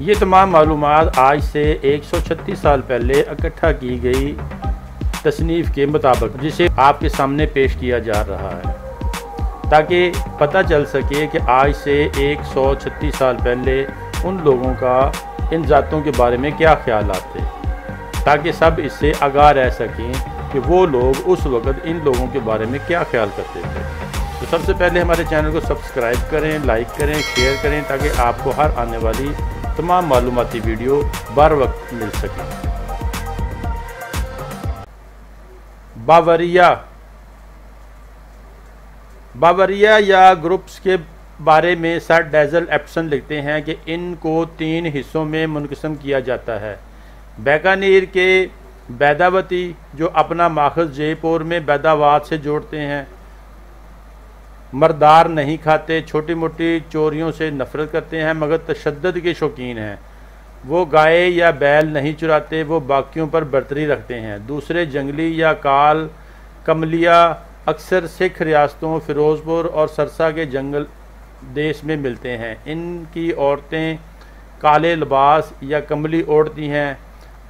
ये तमाम मालूम आज से 136 साल पहले इकट्ठा की गई तसनीफ़ के मुताबिक, जिसे आपके सामने पेश किया जा रहा है। ताकि पता चल सके कि आज से 136 साल पहले उन लोगों का, इन ज़ातों के बारे में क्या ख्याल आते ताकि सब इससे आगाह रह सकें कि वो लोग उस वक़्त इन लोगों के बारे में क्या ख्याल करते थे। तो सबसे पहले हमारे चैनल को सब्सक्राइब करें, लाइक करें, शेयर करें, ताकि आपको हर आने वाली तमाम मालूमती वीडियो बर वक्त मिल सके। बावरिया। बावरिया या ग्रुप्स के बारे में सर डेजल एप्सन लिखते हैं कि इनको तीन हिस्सों में मुनकसम किया जाता है। बैकानीर के बैदावती, जो अपना माखज जयपुर में बैदावाद से जोड़ते हैं मरदार नहीं खाते छोटी मोटी चोरियों से नफ़रत करते हैं, मगर तशद के शौकीन हैं। वो गाय या बैल नहीं चुराते, वो बाकियों पर बरतरी रखते हैं। दूसरे जंगली या काल कमलिया अक्सर सिख रियासतों, फ़िरोज़पुर और सरसा के जंगल देश में मिलते हैं। इनकी औरतें काले लिबास या कमली ओढ़ती हैं।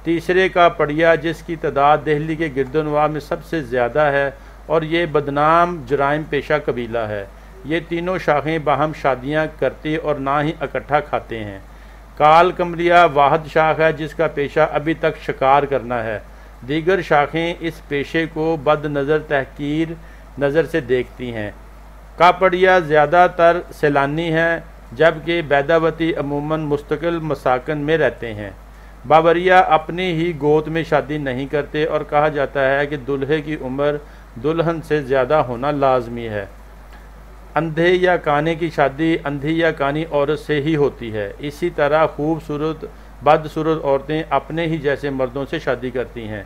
तीसरे का पड़िया, जिसकी तादाद दहली के गिरदनवा में सबसे ज़्यादा है और ये बदनाम जराइम पेशा कबीला है। ये तीनों शाखें बाहम शादियाँ करती और ना ही इकट्ठा खाते हैं। काल कमलिया वाहद शाख है, जिसका पेशा अभी तक शिकार करना है। दीगर शाखें इस पेशे को बद नज़र तहकीर नज़र से देखती हैं। कापड़िया ज़्यादातर सैलानी हैं, जबकि बैदावती अमूमन मुस्तकिल मसाकन में रहते हैं। बाबरिया अपनी ही गोद में शादी नहीं करते और कहा जाता है कि दुल्हे की उम्र दुल्हन से ज़्यादा होना लाजमी है। अंधे या काने की शादी अंधी या कानी औरत से ही होती है। इसी तरह खूबसूरत, बदसूरत औरतें अपने ही जैसे मर्दों से शादी करती हैं।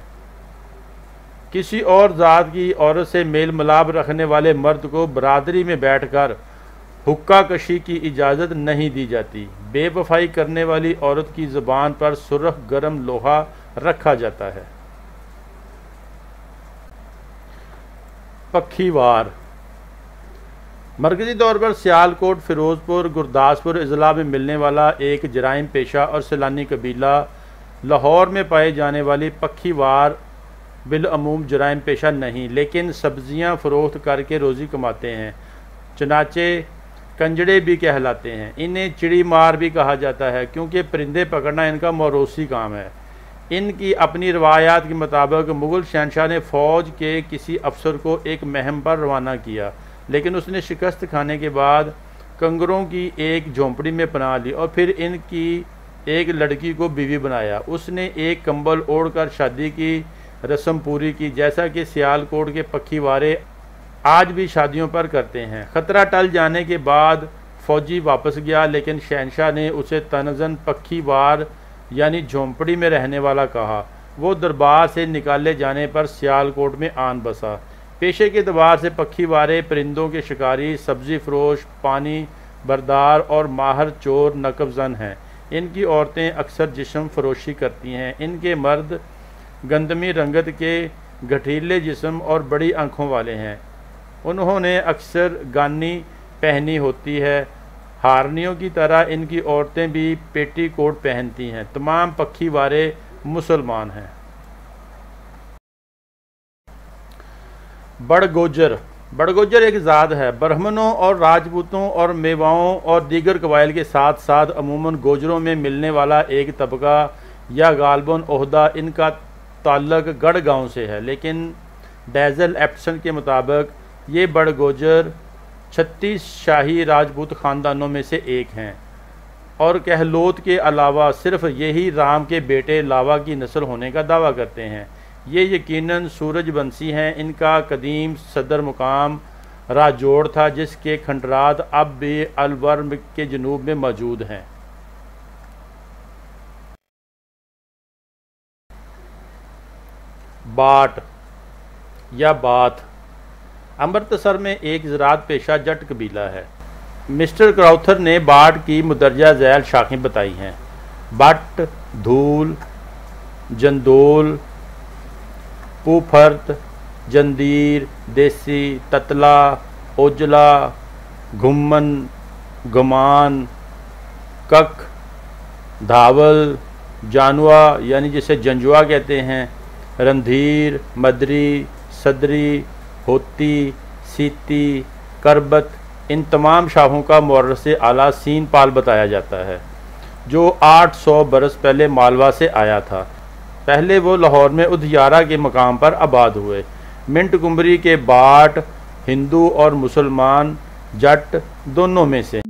किसी और ज़ात की औरत से मेल मिलाप रखने वाले मर्द को बरदरी में बैठकर हुक्का कशी की इजाज़त नहीं दी जाती। बेवफाई करने वाली औरत की ज़बान पर सुरख गर्म लोहा रखा जाता है। पखीवार मरकज़ी तौर पर सियालकोट, फ़िरोज़पुर, गुरदासपुर अज़ला में मिलने वाला एक जराइम पेशा और सैलानी कबीला लाहौर में पाए जाने वाली पखीवार बिलअमूम जराइम पेशा नहीं, लेकिन सब्ज़ियाँ फ़रोख्त करके रोज़ी कमाते हैं। चनाचे कंजड़े भी कहलाते हैं। इन्हें चिड़ी मार भी कहा जाता है, क्योंकि परिंदे पकड़ना इनका मौरूसी काम है। इनकी अपनी रवायात के मुताबिक मुग़ल शहनशाह ने फ़ौज के किसी अफसर को एक महम पर रवाना किया, लेकिन उसने शिकस्त खाने के बाद कंगरों की एक झोंपड़ी में पना ली और फिर इनकी एक लड़की को बीवी बनाया। उसने एक कंबल ओढ़ कर शादी की, रस्म पूरी की, जैसा कि सियालकोट के पखीवारे आज भी शादियों पर करते हैं। ख़तरा टल जाने के बाद फ़ौजी वापस गया, लेकिन शहनशाह ने उसे तनजन पखीवार यानी झोंपड़ी में रहने वाला कहा, वो दरबार से निकाले जाने पर सियालकोट में आन बसा। पेशे के दबार से पक्षी पखीवारे परिंदों के शिकारी, सब्ज़ी फरोश, पानी, बरदार और माहर चोर नकबजन हैं। इनकी औरतें अक्सर जिसम फरोशी करती हैं। इनके मर्द गंदमी रंगत के गठीले जिस्म और बड़ी आँखों वाले हैं। उन्होंने अक्सर गानी पहनी होती है। हारनियों की तरह इनकी औरतें भी पेटी कोट पहनती हैं। तमाम पक्षी वारे मुसलमान हैं। बड़गोजर। बड़गोजर एक ज़ात है। ब्राह्मणों और राजपूतों और मेवाओं और दीगर कबाइल के साथ साथ अमूमन गोजरों में मिलने वाला एक तबका या गालबन अहदा इनका ताल्लक गढ़ गाँव से है। लेकिन डैज़ल एप्सन के मुताबिक ये बड़गोजर छत्तीस शाही राजपूत ख़ानदानों में से एक हैं। और कहलोत के अलावा सिर्फ़ यही राम के बेटे लावा की नस्ल होने का दावा करते हैं। ये यकीनन सूरज बंसी हैं। इनका कदीम सदर मुकाम राजोड़ था, जिसके खंडरात अब भी अलवर्म के जनूब में मौजूद हैं। बाट या बात अमृतसर में एक ज़रात पेशा जट कबीला है। मिस्टर क्राउथर ने बाट की मुदरजा झैल शाखें बताई हैं। बट, धूल, जंदोल पुफर्त जंदीर, देसी, ततला, ओजला घुमन गमान, कख, धावल, जानवा, यानी जिसे जंजुआ कहते हैं, रंधीर, मदरी, सदरी होती, सीती, करबत, इन तमाम शाहों का मर से आला सीन पाल बताया जाता है, जो 800 बरस पहले मालवा से आया था। पहले वो लाहौर में उधियारा के मकाम पर आबाद हुए। मिंट कुमरी के बाट, हिंदू और मुसलमान, जट, दोनों में से।